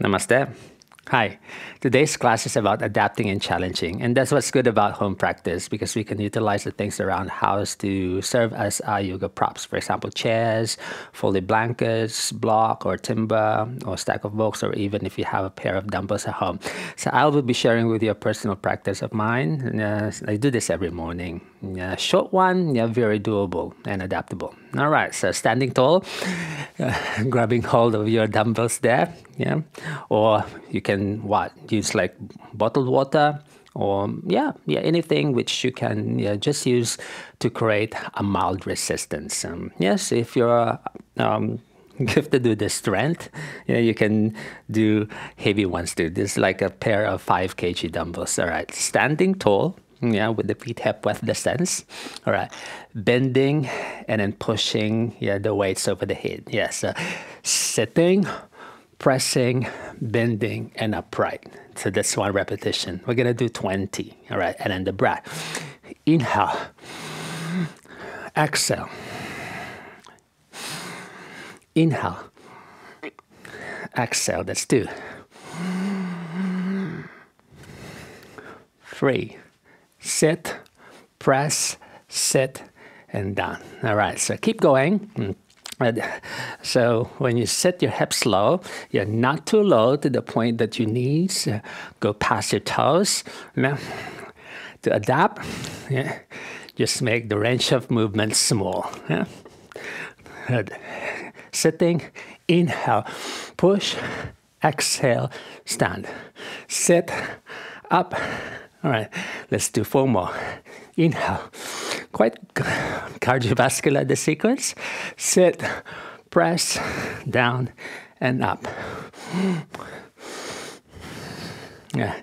Namaste. Hi. Today's class is about adapting and challenging. And that's what's good about home practice because we can utilize the things around house to serve as our yoga props. For example, chairs, folded blankets, block or timber, or stack of books, or even if you have a pair of dumbbells at home. So I will be sharing with you a personal practice of mine. Uh, I do this every morning. Yeah, short one, yeah, very doable and adaptable. All right, so standing tall, uh, grabbing hold of your dumbbells there, yeah, or you can what use like bottled water or yeah, yeah, anything which you can yeah, just use to create a mild resistance. Um, yes, if you're um, gifted with the strength, yeah, you can do heavy ones too. This is like a pair of five kg dumbbells. All right, standing tall yeah, with the feet hip width distance. All right, bending and then pushing, yeah, the weights over the head. Yes, uh, sitting, pressing, bending, and upright. So that's one repetition. We're gonna do 20. All right, and then the breath. Inhale, exhale. Inhale, exhale. That's two. Three sit, press, sit, and done. All right, so keep going. Mm. So when you set your hips low, you're not too low to the point that your knees go past your toes. Now, to adapt, yeah, just make the range of movement small. Yeah? Sitting, inhale, push, exhale, stand. Sit, up, all right, let's do four more. Inhale. Quite cardiovascular, the sequence. Sit, press, down, and up. Yeah.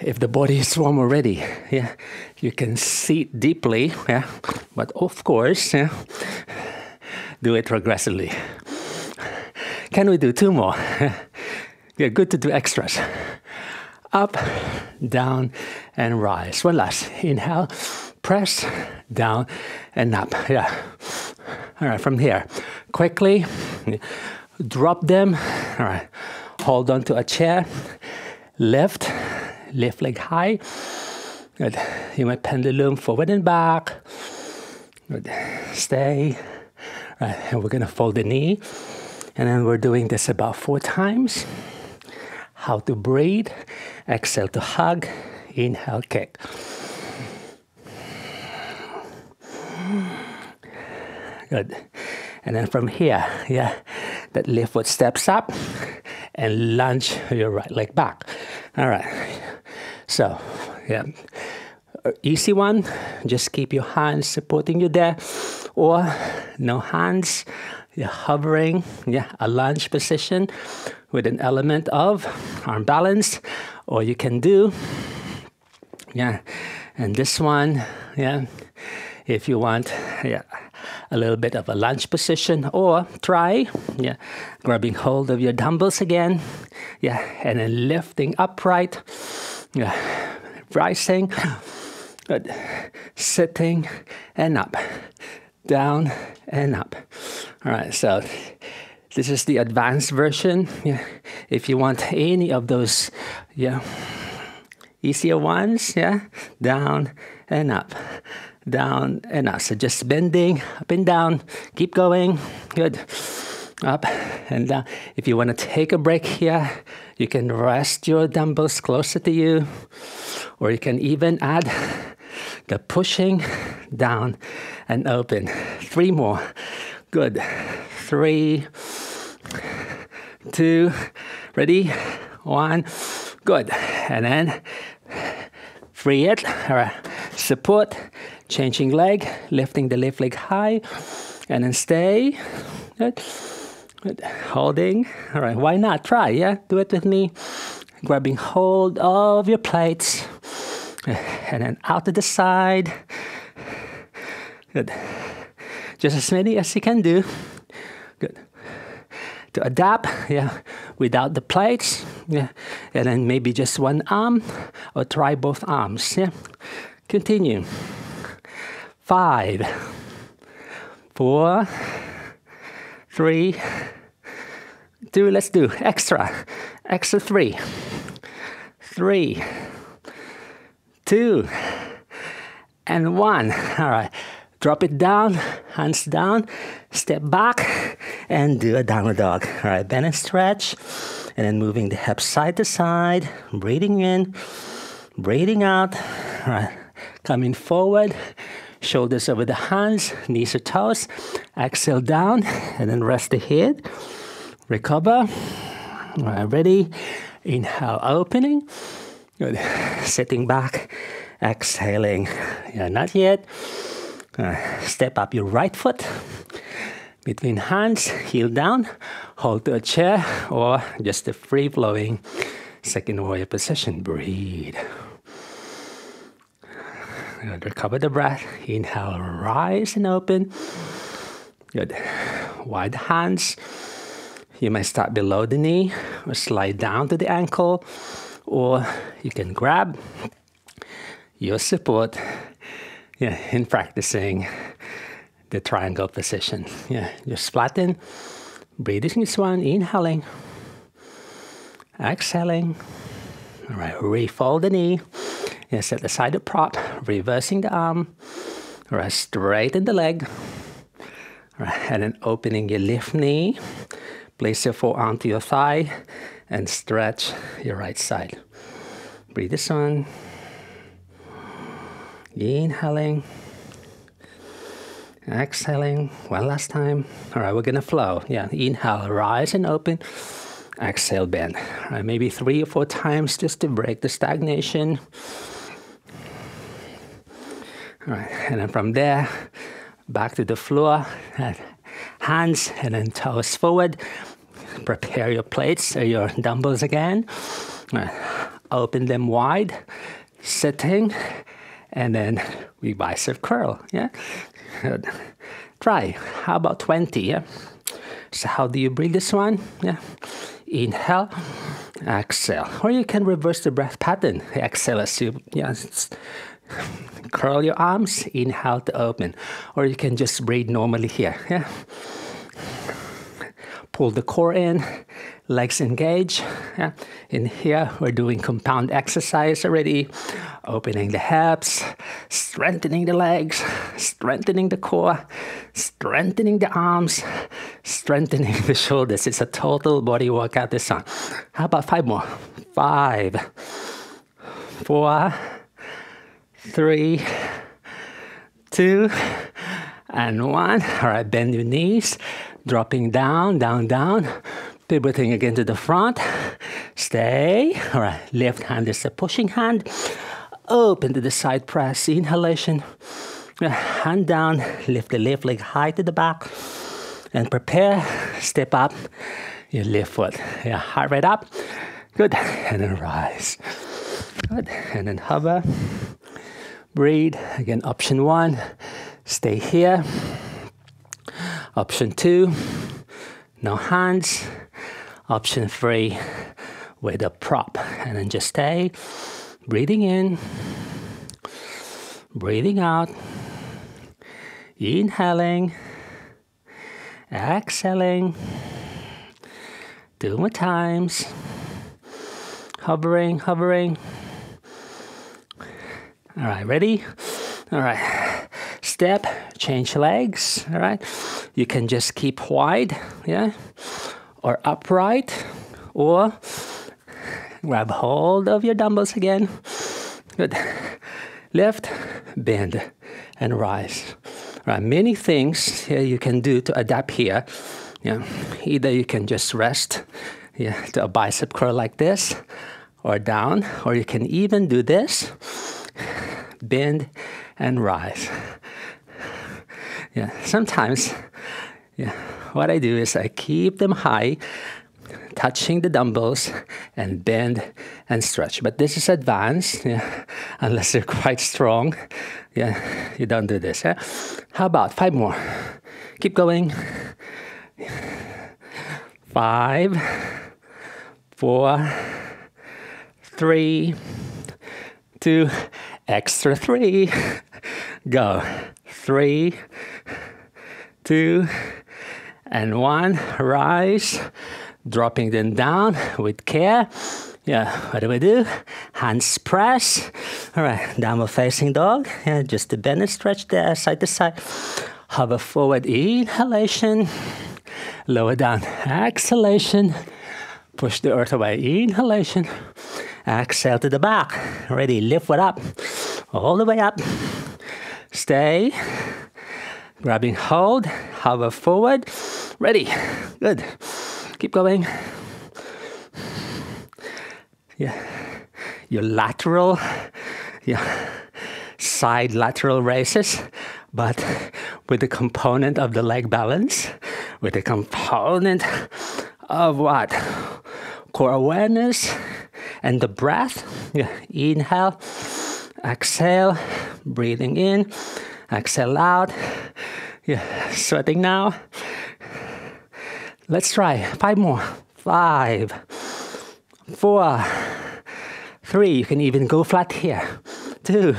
If the body is warm already, yeah, you can sit deeply, yeah, but of course, yeah, do it progressively. Can we do two more? Yeah, good to do extras up, down, and rise. One last. Inhale, press, down, and up. Yeah. All right, from here, quickly drop them. All right, hold on to a chair, lift, lift leg high. Good. You might pendulum forward and back. Good. Stay. All right, and we're gonna fold the knee. And then we're doing this about four times. How to breathe. Exhale to hug. Inhale, kick. Good. And then from here, yeah, that left foot steps up and lunge your right leg back. All right. So, yeah. Uh, easy one, just keep your hands supporting you there, or no hands, you're hovering, yeah, a lunge position with an element of arm balance, or you can do, yeah, and this one, yeah, if you want, yeah, a little bit of a lunge position, or try, yeah, grabbing hold of your dumbbells again, yeah, and then lifting upright, yeah, rising, good, sitting and up, down and up. All right, so this is the advanced version. Yeah. If you want any of those, yeah, easier ones, yeah, down and up, down and up. So just bending up and down. Keep going. Good. Up and down. If you want to take a break here, you can rest your dumbbells closer to you, or you can even add the pushing down and open. Three more. Good. Three, two, ready? One. Good. And then free it. All right. Support, changing leg, lifting the left leg high, and then stay. Good. Good. Holding. All right. Why not? Try. Yeah. Do it with me. Grabbing hold of your plates, and then out to the side. Good. Just as many as you can do. Good. To adapt, yeah, without the plates, yeah, and then maybe just one arm, or try both arms, yeah. Continue. Five, four, three, two. Let's do extra. Extra three, three, two, and one. All right. Drop it down, hands down, step back, and do a downward dog. All right, bend and stretch, and then moving the hips side to side, breathing in, breathing out. All right, coming forward, shoulders over the hands, knees or toes. Exhale down, and then rest the head. Recover. All right, ready? Inhale, opening. Good. Sitting back, exhaling. Yeah, not yet. Step up your right foot between hands, heel down, hold to a chair or just a free flowing second warrior position. Breathe. Recover the breath. Inhale, rise and open. Good. Wide hands. You may start below the knee or slide down to the ankle, or you can grab your support yeah, in practicing the triangle position. Yeah, just flatten, breathing this one, inhaling, exhaling. All right, refold the knee. Yeah, set the prop, reversing the arm. All right, straighten the leg. All right, and then opening your left knee. Place your forearm to your thigh and stretch your right side. Breathe this one. Inhaling. Exhaling. One last time. All right, we're gonna flow. Yeah, inhale, rise and open. Exhale, bend. All right, maybe three or four times just to break the stagnation. All right, and then from there, back to the floor. Hands and then toes forward. Prepare your plates or your dumbbells again. Open them wide, sitting and then we bicep curl. Yeah, try. How about 20? Yeah. So how do you breathe this one? Yeah. Inhale, exhale, or you can reverse the breath pattern. Exhale as you yeah. Curl your arms, inhale to open, or you can just breathe normally here. Yeah. Pull the core in, legs engage. In here, we're doing compound exercise already. Opening the hips, strengthening the legs, strengthening the core, strengthening the arms, strengthening the shoulders. It's a total body workout this time. How about five more? Five, four, three, two, and one. All right, bend your knees, dropping down, down, down Pivoting again to the front. Stay. All right. Left hand is the pushing hand. Open to the side press. Inhalation. Hand down. Lift the left leg high to the back. And prepare. Step up. Your left foot. Yeah. Heart rate up. Good. And then rise. Good. And then hover. Breathe. Again, option one. Stay here. Option two. No hands. Option three with a prop. And then just stay. Breathing in, breathing out, inhaling, exhaling, two more times, hovering, hovering. All right, ready? All right, step, change legs. All right, you can just keep wide, yeah or upright or grab hold of your dumbbells again. Good. Lift, bend, and rise. Right, many things here you can do to adapt here. Yeah, either you can just rest, yeah, to a bicep curl like this, or down, or you can even do this, bend and rise. Yeah, sometimes, yeah, what I do is I keep them high, touching the dumbbells, and bend and stretch. But this is advanced, yeah, unless you're quite strong. Yeah, you don't do this. Yeah? How about five more? Keep going. Five, four, three, two, extra three. Go. Three, two, and one, rise, Dropping them down with care. Yeah, what do we do? Hands press. All right, downward facing dog. Yeah, just to bend and stretch there, side to side. Hover forward, inhalation. Lower down, exhalation. Push the earth away, inhalation. Exhale to the back. Ready, lift it up. All the way up. Stay. Grabbing hold, hover forward. Ready. Good. Keep going. Yeah. Your lateral, yeah, side lateral raises, but with the component of the leg balance, with the component of what? Core awareness and the breath. Yeah. Inhale, exhale, breathing in, exhale out. Yeah, sweating now. Let's try five more. Five, four, three. You can even go flat here. Two,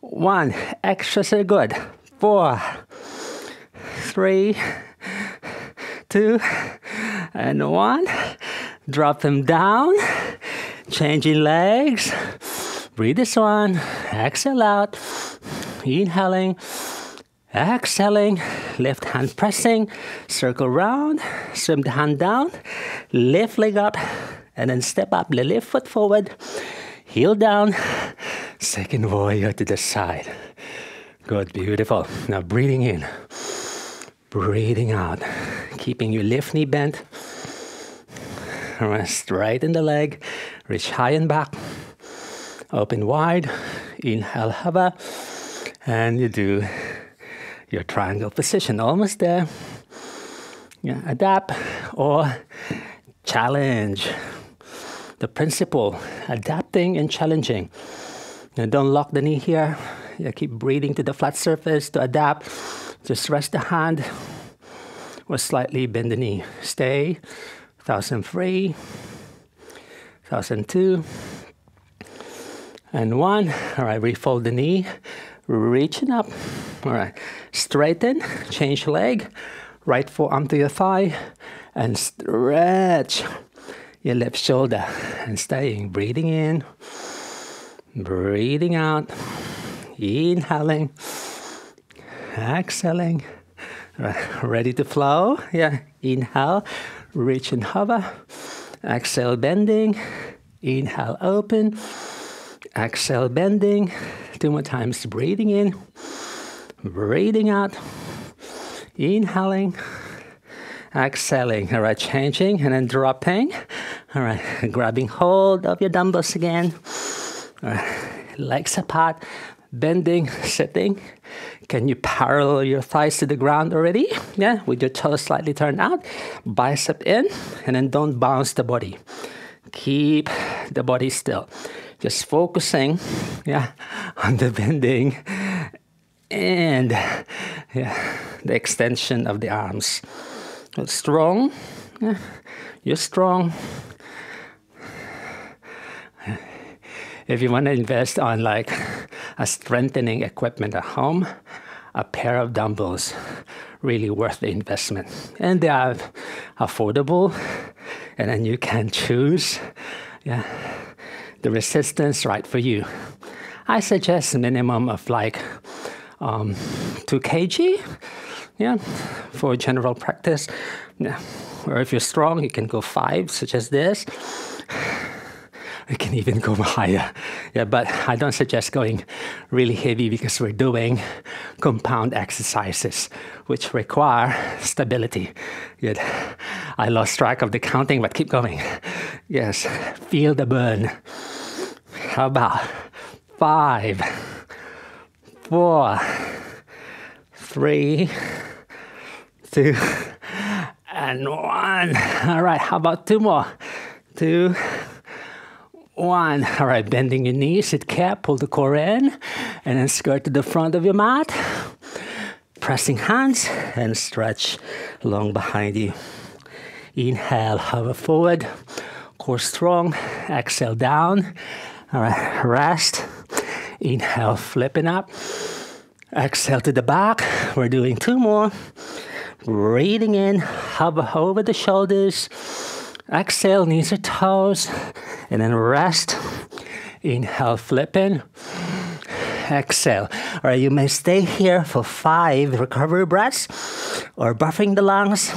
one. Extra so good. Four, three, two, and one. Drop them down. Changing legs. Breathe this one. Exhale out. Inhaling. Exhaling, left hand pressing, circle round, swim the hand down, left leg up, and then step up, the left foot forward, heel down, second warrior to the side. Good, beautiful. Now breathing in, breathing out, keeping your left knee bent. Rest right in the leg, reach high and back, open wide, inhale, hover, and you do your triangle position. Almost there. Yeah, adapt or challenge. The principle, adapting and challenging. Now don't lock the knee here. Yeah, keep breathing to the flat surface to adapt. Just rest the hand or slightly bend the knee. Stay. 1003, 1002, and one. All right, refold the knee, reaching up. All right, straighten, change leg, right forearm to your thigh, and stretch your left shoulder. And staying, breathing in, breathing out, inhaling, exhaling. Right, ready to flow? Yeah, inhale, reach and hover. Exhale, bending. Inhale, open. Exhale, bending. Two more times, breathing in breathing out, inhaling, exhaling. All right, changing and then dropping. All right, grabbing hold of your dumbbells again. All right, legs apart, bending, sitting. Can you parallel your thighs to the ground already? Yeah, with your toes slightly turned out, bicep in, and then don't bounce the body. Keep the body still. Just focusing, yeah, on the bending and yeah, the extension of the arms. Strong, yeah, you're strong. If you want to invest on like a strengthening equipment at home, a pair of dumbbells really worth the investment. And they are affordable, and then you can choose yeah, the resistance right for you. I suggest a minimum of like um, 2 kg, yeah, for general practice. Yeah. Or if you're strong, you can go 5, such as this. You can even go higher. Yeah, but I don't suggest going really heavy because we're doing compound exercises which require stability. Good. I lost track of the counting, but keep going. Yes, feel the burn. How about five? Four, three, two, and one. All right, how about two more? Two, one. All right, bending your knees, sit cap, pull the core in, and then skirt to the front of your mat. Pressing hands and stretch long behind you. Inhale, hover forward, core strong. Exhale down. All right, rest. Inhale, flipping up. Exhale to the back. We're doing two more. Breathing in, hover over the shoulders. Exhale, knees or toes. And then rest. Inhale, flipping. Exhale. All right, you may stay here for five recovery breaths or buffering the lungs.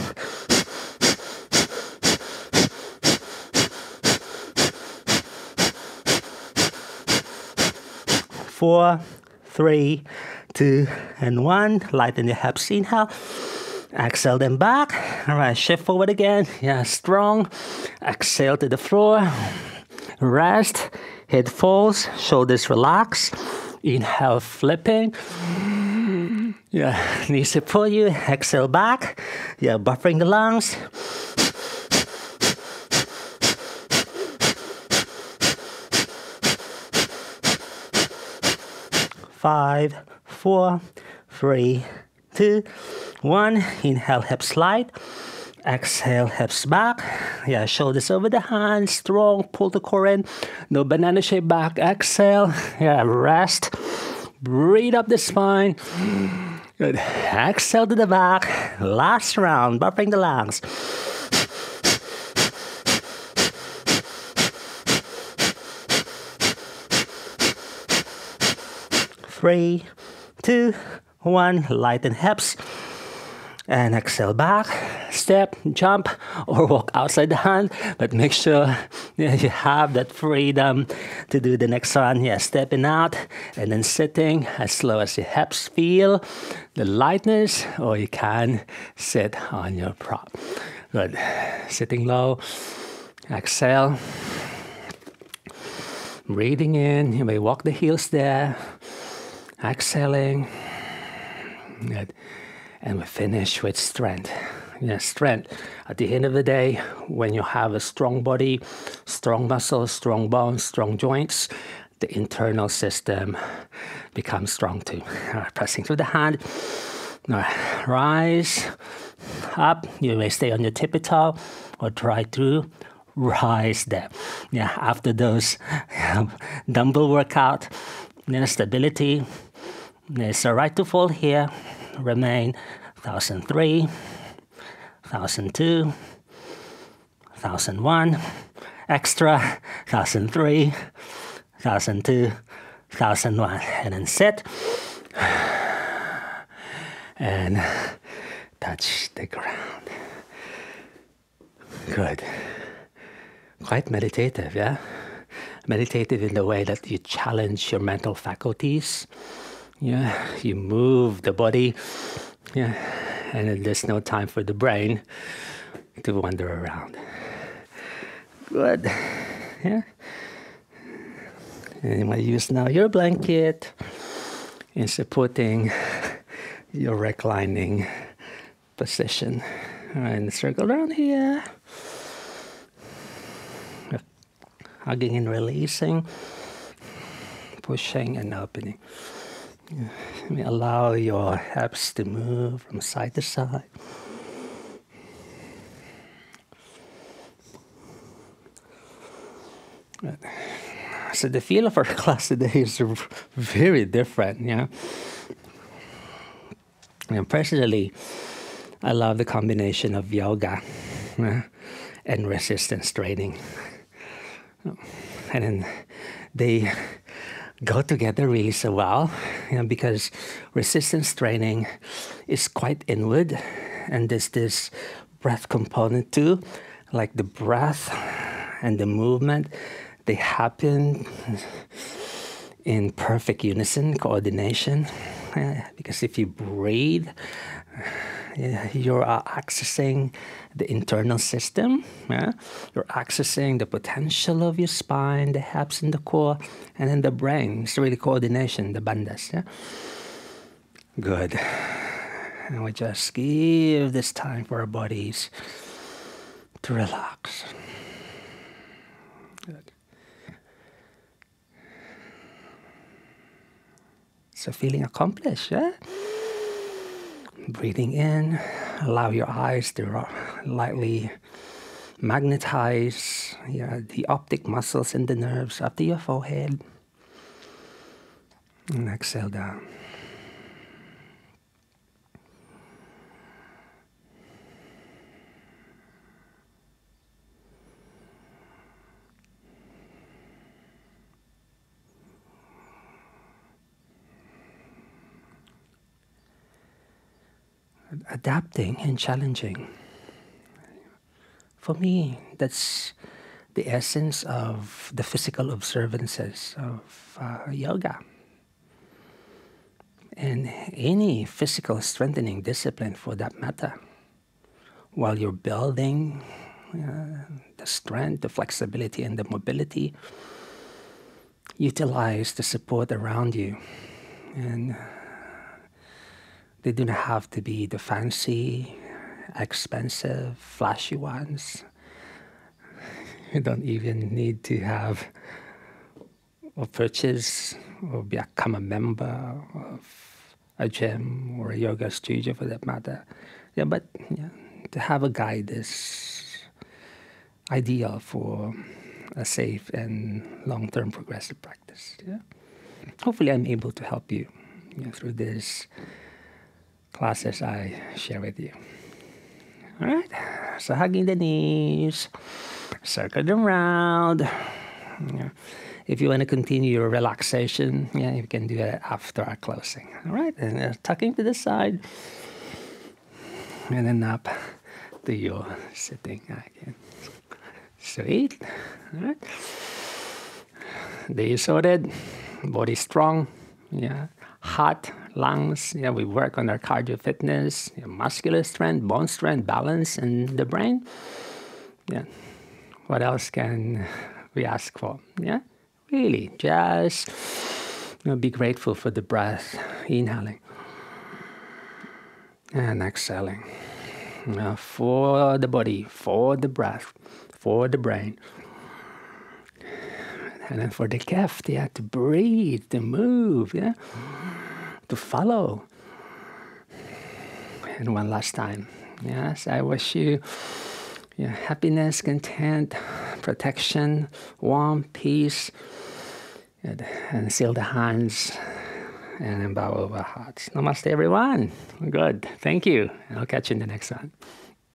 Four, three, two, and one. Lighten the hips. Inhale. Exhale them back. All right, shift forward again. Yeah, strong. Exhale to the floor. Rest. Head falls. Shoulders relax. Inhale, flipping. Yeah, knees pull you. Exhale back. Yeah, buffering the lungs. Five, four, three, two, one. Inhale, hips slide. Exhale, hips back. Yeah, shoulders over the hands. Strong. Pull the core in. No banana shape back. Exhale. Yeah, rest. Breathe up the spine. Good. Exhale to the back. Last round. Buffering the lungs. Three, two, one. Lighten hips. And exhale back, step, jump, or walk outside the hand. But make sure you have that freedom to do the next one. Yeah, stepping out and then sitting as slow as your hips feel the lightness, or you can sit on your prop. Good. Sitting low, exhale. Breathing in, you may walk the heels there. Exhaling. Good and we finish with strength. Yeah, strength. At the end of the day, when you have a strong body, strong muscles, strong bones, strong joints, the internal system becomes strong too. Right, pressing through the hand. Right, rise up. You may stay on your tippy toe or try to rise there. Yeah, after those dumbbell workout, then stability. It's alright to fall here. Remain. 1003, 1002, 1001, extra. 1003, 1002, 1001, and then sit and touch the ground. Good. Quite meditative, yeah? Meditative in the way that you challenge your mental faculties yeah, you move the body. Yeah, and there's no time for the brain to wander around. Good. Yeah. And might use now your blanket in supporting your reclining position. All right, and circle around here. Hugging and releasing, pushing and opening. Allow your hips to move from side to side. So the feel of our class today is very different, yeah. And personally, I love the combination of yoga and resistance training. And then they go together really so well you know, because resistance training is quite inward and there's this breath component too like the breath and the movement they happen in perfect unison coordination eh, because if you breathe you're uh, accessing the internal system. Yeah? You're accessing the potential of your spine, the hips, and the core, and then the brain. It's really coordination, the bandhas. Yeah? Good. And we just give this time for our bodies to relax. Good. So feeling accomplished, yeah? Breathing in, allow your eyes to lightly magnetize yeah, the optic muscles and the nerves up to your forehead. And exhale down. Adapting and challenging. For me, that's the essence of the physical observances of uh, yoga. And any physical strengthening discipline for that matter, while you're building uh, the strength, the flexibility, and the mobility, utilize the support around you. And they do not have to be the fancy, expensive, flashy ones. You don't even need to have or purchase or become a member of a gym or a yoga studio for that matter. Yeah, but yeah, to have a guide is ideal for a safe and long-term progressive practice. Yeah? Hopefully, I'm able to help you, you know, through these classes I share with you. All right. So hugging the knees, circle around. Yeah. If you want to continue your relaxation, yeah, you can do it after our closing. All right, and uh, tucking to the side, and then up to your sitting again. Sweet. All right. Day sorted, body strong, yeah, heart, lungs. Yeah, we work on our cardio fitness, yeah, muscular strength, bone strength, balance, and the brain. Yeah. What else can we ask for? Yeah. Really, just you know, be grateful for the breath, inhaling and exhaling. For the body, for the breath, for the brain. And then for the keft, yeah, to breathe, to move, yeah, to follow. And one last time, yes, I wish you yeah, happiness, content, protection, warmth, peace, and, and seal the hands and bow over hearts. Namaste, everyone. Good. Thank you. I'll catch you in the next one.